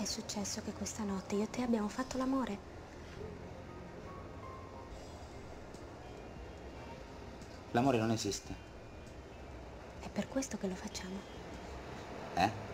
È successo che questa notte io e te abbiamo fatto l'amore. L'amore non esiste. È per questo che lo facciamo. Eh?